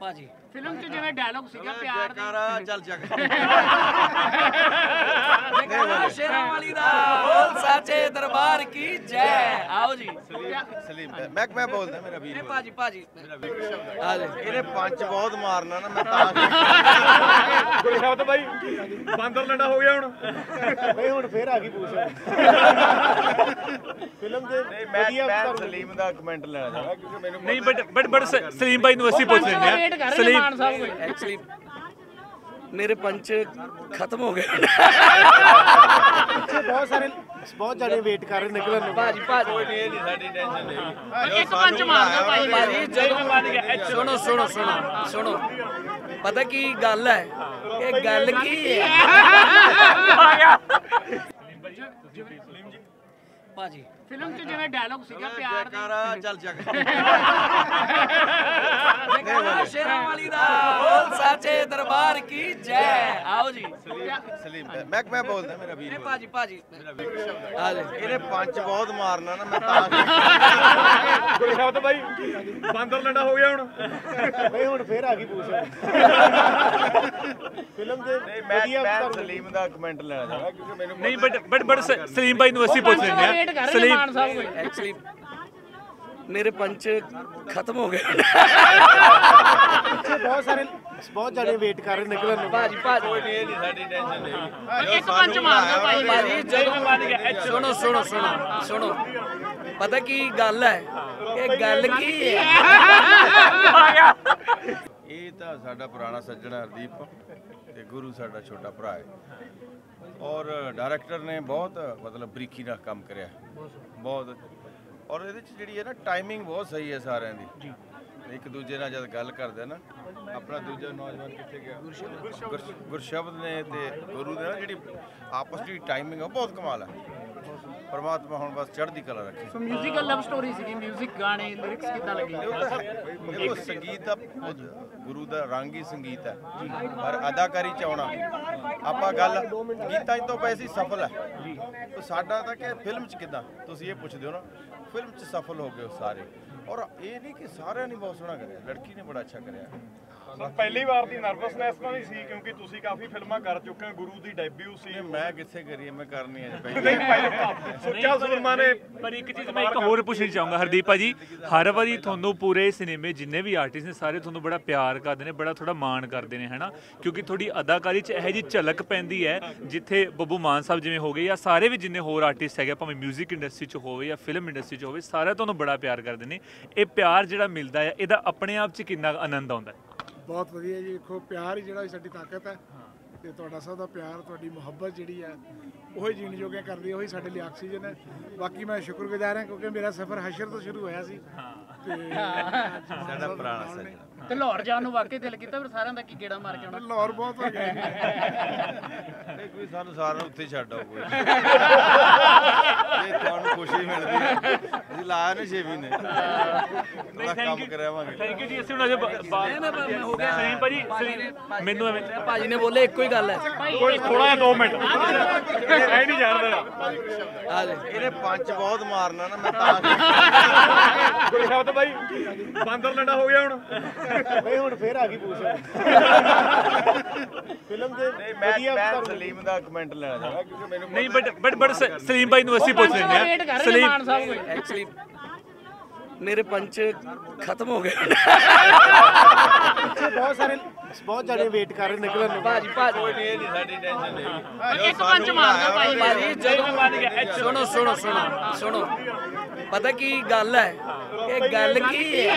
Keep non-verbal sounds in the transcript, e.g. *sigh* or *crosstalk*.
ਭਾਜੀ। ਫਿਲਮ 'ਚ ਜਿਵੇਂ ਡਾਇਲੌਗ ਸੀਗਾ ਪਿਆਰ ਦਾ। ਚੱਕ *laughs* ਜੈਕਾਰਾ ਸ਼ੇਰਾਂ ਵਾਲੀ ਦਾ। ਸਾਚੇ ਦਰਬਾਰ ਕੀ ਜੈ। ਆਓ ਜੀ। ਸਲੀਮ ਮੈਂ ਮੈਂ ਬੋਲਦਾ ਮੇਰਾ ਵੀਰ ਇਹ। ਭਾਜੀ ਭਾਜੀ। ਮੇਰਾ ਵੀਰ ਆ ਜੀ ਇਹਨੇ ਪੰਜ ਬਹੁਤ ਮਾਰਨਾ ਨਾ ਮੈਂ ਤਾਂ ਗੁਰਸ਼ਬਦ ਬਾਈ ਬਾਂਦਰ ਲੰਡਾ ਹੋ ਗਿਆ ਹੁਣ। ਬਈ ਹੁਣ ਫੇਰ ਆ ਗਈ ਪੂਛ। ਫਿਲਮ ਦੇ ਵਧੀਆ ਮੈਂ ਸਲੀਮ ਦਾ ਕਮੈਂਟ ਲੈਣਾ ਚਾਹੁੰਦਾ। ਕਿਉਂਕਿ ਮੈਨੂੰ ਨਹੀਂ ਬਟ ਬਟ ਸਲੀਮ ਬਾਈ ਨੂੰ ਅਸੀਂ ਪੁੱਛ ਲੈਂਦੇ ਆ ਸਲੀਮ ਕੋਈ ਐਕਚੁਅਲੀ ਮੇਰੇ ਪੰਚ ਖਤਮ ਹੋ ਗਏ। ਪਿੱਛੇ ਬਹੁਤ ਸਾਰੇ ਬਹੁਤ ਜਾਣੇ ਵੇਟ ਕਰ ਰਹੇ ਨਿਕਲਣ ਨੂੰ। ਭਾਜੀ ਭਾਜੀ। ਕੋਈ ਨਹੀਂ ਸਾਡੀ ਟੈਨਸ਼ਨ ਨਹੀਂ। ਇੱਕ ਪੰਜ ਮਾਰਦਾ ਭਾਈ ਭਾਜੀ। ਜਦੋਂ ਸੁਣੋ ਸੁਣੋ ਸੁਣੋ ਸੁਣੋ। ਪਤਾ ਕੀ ਗੱਲ ਹੈ? ਇਹ ਗੱਲ ਕੀ ਹੈ? ਭਾਜੀ। ਫਿਲਮ 'ਚ ਜਿਵੇਂ ਡਾਇਲੌਗ ਸੀਗਾ ਪਿਆਰ ਦਾ। ਜੈਕਾਰਾ ਚੱਲ ਚੱਕ ਜੈਕਾਰਾ ਸ਼ੇਰਾਂ ਵਾਲੀ ਦਾ। ਬੋਲ ਸਾਚੇ ਦਰਬਾਰ ਕੀ ਜੈ। ਆਓ ਜੀ। ਸਲੀਮ ਮੈਂ ਮੈਂ ਬੋਲਦਾ ਮੇਰਾ ਵੀਰ ਇਹ। ਭਾਜੀ ਭਾਜੀ। ਮੇਰਾ ਵੀਰ ਆ ਜੀ ਇਹਨੇ ਪੰਜ ਬਹੁਤ ਮਾਰਨਾ ਨਾ ਮੈਂ ਤਾਂ ਗੁਰਸ਼ਬਦ ਬਾਈ। ਬਾਂਦਰ ਲੰਡਾ ਹੋ ਗਿਆ ਹੁਣ। ਬਈ ਹੁਣ ਫੇਰ ਆ ਗਈ ਪੂਛ। ਫਿਲਮ ਦੇ ਨਹੀਂ ਮੈਂ ਮੈਂ ਸਲੀਮ ਦਾ ਕਮੈਂਟ ਲੈਣਾ ਚਾਹੁੰਦਾ ਕਿਉਂਕਿ ਮੈਨੂੰ ਨਹੀਂ ਬਟ ਬਟ ਬਟ ਸਲੀਮ ਬਾਈ ਨੂੰ ਅਸੀਂ ਪੁੱਛ ਲੈਂਦੇ ਆ ਸਲੀਮ ਮਾਨ ਸਾਹਿਬ ਕੋਈ। ਐਕਚੁਅਲੀ ਮੇਰੇ ਪੰਚ ਖਤਮ ਹੋ ਗਏ। ਬਹੁਤ ਸਾਰੇ ਬਹੁਤ ਜਾਣੇ ਵੇਟ ਕਰ ਰਹੇ ਨਿਕਲਣ ਨੂੰ। ਭਾਜੀ ਭਾਜੀ। ਕੋਈ ਨਹੀਂ ਇਹ ਨਹੀਂ ਸਾਡੀ ਟੈਨਸ਼ਨ ਨਹੀਂ ਇੱਕ ਪੰਜ ਮਾਰਦਾ ਭਾਈ। ਭਾਜੀ ਜਦੋਂ ਸੁਣੋ ਸੁਣੋ ਸੁਣੋ ਸੁਣੋ। ਪਤਾ ਕੀ ਗੱਲ ਹੈ? ਇਹ ਗੱਲ ਕੀ ਹੈ? ਇਹ ਤਾਂ ਸਾਡਾ ਪੁਰਾਣਾ ਸੱਜਣਾ ਹਰਦੀਪ ਤੇ ਗੁਰੂ ਸਾਡਾ ਛੋਟਾ ਭਰਾ ਹੈ। ਔਰ ਡਾਇਰੈਕਟਰ ਨੇ ਬਹੁਤ ਮਤਲਬ ਬਰੀਕੀ ਨਾਲ ਕੰਮ ਕਰਿਆ। ਬਹੁਤ। ਔਰ ਇਹਦੇ ਚ ਜਿਹੜੀ ਹੈ ਨਾ ਟਾਈਮਿੰਗ ਬਹੁਤ ਸਹੀ ਹੈ ਸਾਰਿਆਂ ਦੀ। ਇੱਕ ਦੂਜੇ ਨਾਲ ਜਦ ਗੱਲ ਕਰਦੇ ਨਾ ਆਪਣਾ ਦੂਜਾ ਨੌਜਵਾਨ ਕਿੱਥੇ ਗਿਆ? ਗੁਰਸ਼- ਗੁਰਸ਼ਬਦ ਨੇ ਤੇ ਗੁਰੂ ਦੇ ਨਾਲ ਜਿਹੜੀ ਆਪਸ ਦੀ ਟਾਈਮਿੰਗ ਹੈ ਉਹ ਬਹੁਤ ਕਮਾਲ ਹੈ। ਪਰਮਾਤਮਾ ਹੁਣ ਬਸ ਚੜ੍ਹਦੀ ਕਲਾ ਰੱਖੇ। ਸੋ ਮਿਊਜ਼ੀਕਲ ਲਵ ਸਟੋਰੀ ਸੀਗੀ ਮਿਊਜ਼ਿਕ ਗਾਣੇ ਲਿਰਿਕਸ ਕਿੱਦਾਂ ਲੱਗੇ ਤਾਂ। ਦੇਖੋ ਸੰਗੀਤ ਦਾ ਗੁਰੂ ਦਾ ਰੰਗ ਹੀ ਸੰਗੀਤ ਹੈ। ਪਰ ਅਦਾਕਾਰੀ ਚ ਆਉਣਾ। ਆਪਾਂ ਗੱਲ ਗੀਤਾਂ ਤੋਂ ਹੀ ਸਫਲ ਹੈ। ਜੀ। ਸਾਡਾ ਤਾਂ ਕਿ ਫਿਲਮ 'ਚ ਕਿਦਾਂ? ਤੁਸੀਂ ਇਹ ਪੁੱਛਦੇ ਹੋ ਨਾ ਫਿਲਮ 'ਚ ਸਫਲ ਹੋ ਗਏ ਸਾਰੇ। ਔਰ ਇਹ ਨਹੀਂ ਕਿ ਸਾਰਿਆਂ ਨੇ ਬਹੁਤ ਸੋਹਣਾ ਕਰਿਆ ਲੜਕੀ ਨੇ ਬੜਾ ਅੱਛਾ ਕਰਿਆ। ਪਹਿਲੀ ਵਾਰ ਦੀ ਨਰਵਸਨੈਸ ਤਾਂ ਨਹੀਂ ਸੀ ਕਿਉਂਕਿ ਤੁਸੀਂ ਕਾਫੀ ਫਿਲਮਾਂ ਕਰ ਚੁੱਕੇ ਹੋ ਗੁਰੂ ਦੀ ਡੈਬਿਊ ਸੀ। ਮੈਂ ਕਿੱਥੇ ਕਰੀ ਮੈਂ ਕਰਨੀ ਹੈ ਨਹੀਂ ਪਹਿਲੀ ਸੁੱਚਾ ਸੁਰਮਾ ਨੇ ਪਰ ਇੱਕ ਚੀਜ਼ ਮੈਂ ਇੱਕ ਹੋਰ ਪੁੱਛਣੀ ਚਾਹੂੰਗਾ ਹਰਦੀਪ ਭਾਜੀ। ਹਰ ਵਾਰੀ ਤੁਹਾਨੂੰ ਪੂਰੇ ਸਿਨੇਮੇ ਜਿੰਨੇ ਵੀ ਆਰਟਿਸਟ ਨੇ ਸਾਰੇ ਤੁਹਾਨੂੰ ਬੜਾ ਪਿਆਰ ਕਰਦੇ ਨੇ ਬੜਾ ਥੋੜਾ ਮਾਣ ਕਰਦੇ ਨੇ ਹੈਨਾ? ਕਿਉਂਕਿ ਤੁਹਾਡੀ ਅਦਾਕਾਰੀ 'ਚ ਇਹੋ ਜੀ ਝਲਕ ਪੈਂਦੀ ਹੈ ਜਿੱਥੇ ਬੱਬੂ ਮਾਨ ਸਾਹਿਬ ਜਿਵੇਂ ਹੋ ਗਏ ਜਾਂ ਸਾਰੇ ਵੀ ਜਿੰਨੇ ਹੋਰ ਆਰਟਿਸਟ ਹੈਗੇ ਭਾਵੇਂ 뮤직 ਇੰਡਸਟਰੀ 'ਚ ਹੋਵੇ ਜਾਂ ਫਿਲਮ ਇੰਡਸਟਰੀ 'ਚ ਹੋਵੇ ਸਾਰੇ ਤੁਹਾਨੂੰ ਬੜਾ ਪਿਆਰ ਕਰਦੇ ਨੇ। ਇਹ ਪਿਆਰ ਜਿਹੜਾ ਮਿਲਦਾ ਹੈ ਇਹਦਾ ਆਪਣੇ ਆਪ 'ਚ ਕਿੰਨਾ ਆਨੰਦ ਆਉਂਦਾ ਹੈ? ਬਹੁਤ ਵਧੀਆ ਜੀ ਦੇਖੋ ਪਿਆਰ ਹੀ ਜਿਹੜਾ ਸਾਡੀ ਤਾਕਤ ਹੈ ਤੇ ਤੁਹਾਡਾ ਸਭ ਦਾ ਪਿਆਰ ਤੁਹਾਡੀ ਮੁਹੱਬਤ ਜਿਹੜੀ ਹੈ ਉਹੀ ਜੀਣ ਜੋਗਿਆ ਕਰਦੀ ਹੈ ਉਹੀ ਸਾਡੇ ਲਈ ਆਕਸੀਜਨ ਹੈ। ਬਾਕੀ ਮੈਂ ਸ਼ੁਕਰਗੁਜ਼ਾਰ ਹਾਂ ਕਿਉਂਕਿ ਮੇਰਾ ਸਫ਼ਰ ਹਸ਼ਰ ਤੋਂ ਸ਼ੁਰੂ ਹੋਇਆ ਸੀ ਤੇ *laughs* ਸਾਡਾ ਪੁਰਾਣਾ ਸੱਜਣਾ ਤੇ ਲਾਹੌਰ ਜਾਣ ਨੂੰ ਵਾਕਈ ਦਿਲ ਕੀਤਾ ਫਿਰ ਸਾਰਿਆਂ ਦਾ ਕੀ ਗੇੜਾ ਮਾਰ ਕੇ ਆਉਣਾ? ਲਾਹੌਰ ਬਹੁਤ ਹੋ ਗਿਆ *laughs* ਜੀ। ਨਹੀਂ ਕੋਈ ਸਾਨੂੰ ਸਾਰਿਆਂ ਨੂੰ ਉੱਥੇ ਛੱਡ ਆਓ ਕੋਈ। *laughs* ਇਹ ਤੁਹਾਨੂੰ ਖੁਸ਼ੀ ਮਿਲਦੀ ਹੈ ਅਸੀਂ ਲਾਇਆ ਨੇ 6 ਮਹੀਨੇ। ਥੋੜਾ ਕੰਮ ਕਰਾਵਾਂਗੇ ਥੈਂਕ ਯੂ ਜੀ ਅਸੀਂ ਹੁਣ ਅਜੇ ਬ- ਬਾ- ਹੋ ਗਿਆ। ਸਲੀਮ ਭਾਜੀ ਸਲੀਮ ਮੈਨੂੰ ਐਵੇਂ ਭਾਜੀ ਨੇ ਬੋਲੇ ਇੱਕੋ ਹੀ ਗੱਲ ਹੈ। ਕੋਈ ਥੋੜਾ ਜਿਹਾ 2 ਮਿੰਟ। ਐ ਨਹੀਂ ਜਾਣਦਾ। ਆ ਜੀ ਇਹਨੇ ਪੰਜ ਬਹੁਤ ਮਾਰਨਾ ਨਾ ਮੈਂ ਤਾਂ ਗੁਰਸ਼ਬਦ ਬਾਈ? ਬਾਂਦਰ ਲੰਡਾ ਹੋ ਗਿਆ ਹੁਣ। ਬਈ ਹੁਣ ਫੇਰ ਆ ਗਈ ਪੂਛ। *laughs* ਫਿਲਮ ਦੇ ਨਹੀਂ ਮੈਂ ਮੈਂ ਸਲੀਮ ਦਾ ਕਮੈਂਟ ਲੈਣਾ ਚਾਹੁੰਦਾ। ਕਿਉਂਕਿ ਮੈਨੂੰ ਨਹੀਂ ਬਟ ਬਟ ਬਟ ਸਲੀਮ ਭਾਈ ਨੂੰ ਅਸੀਂ ਪੁੱਛ ਲੈਂਦੇ ਨੇ ਸਲੀਮ ਐਕਚੁਅਲੀ ਮੇਰੇ ਪੰਚ ਖਤਮ ਹੋ ਗਏ। ਬਹੁਤ ਸਾਰੇ ਬਹੁਤ ਜਾਣੇ ਵੇਟ ਕਰ ਰਹੇ ਨਿਕਲਣ ਨੂੰ। ਭਾਜੀ ਭਾਜੀ। ਕੋਈ ਨਹੀਂ ਸਾਡੀ ਟੈਨਸ਼ਨ ਨਹੀਂ। ਇੱਕ ਪੰਜ ਮਾਰਦਾ ਭਾਈ ਭਾਜੀ। ਜਦੋਂ ਸੁਣੋ ਸੁਣੋ ਸੁਣੋ ਸੁਣੋ। ਪਤਾ ਕੀ ਗੱਲ ਹੈ? ਇਹ ਗੱਲ ਕੀ ਹੈ?